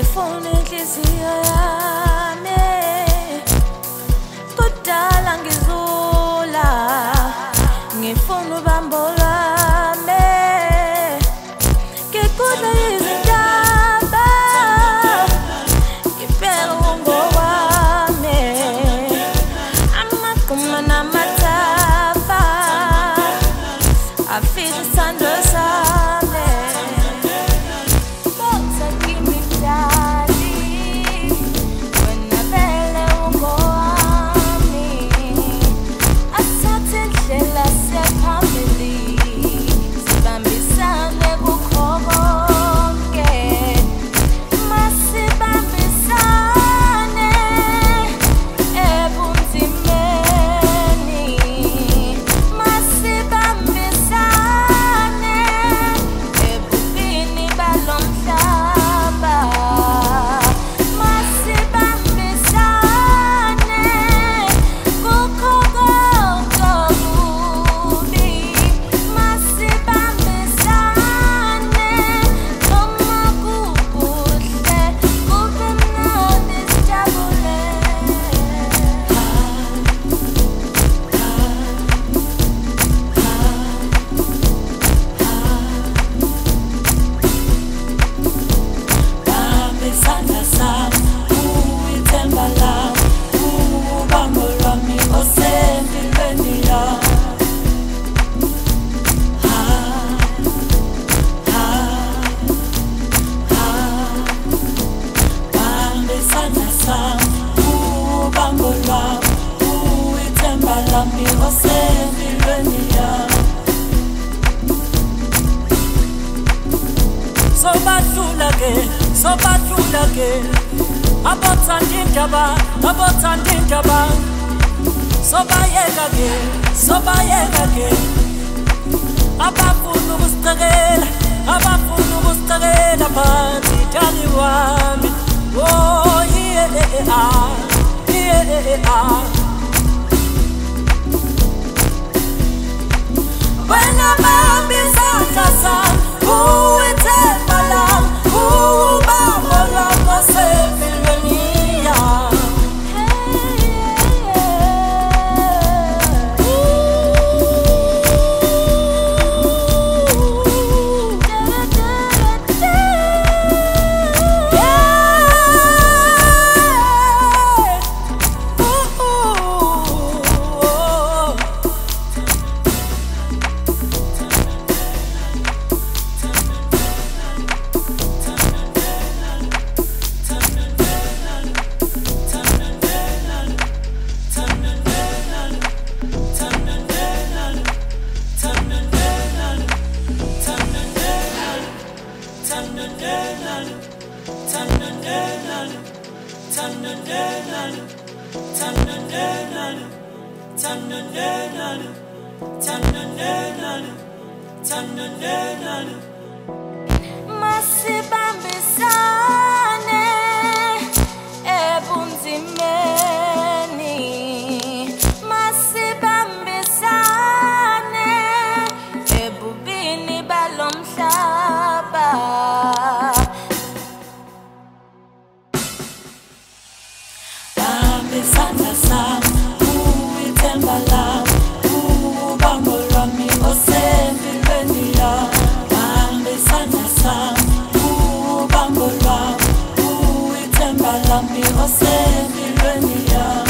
efuna inhliziyo yami kudala ngizula. Ngifuna ubambo lwami ngikudla izintaba ngibheka ungowami amagquma namathafa afisa sobahlula ke sobahlula ke abothanda indaba abothanda indaba sobayeka ke sobayeka ke abafuna ukusicekela abafuna ukusicekela phansi jali wami oh yeah ah. Yeah ah Masih ni osemi lónìí yá.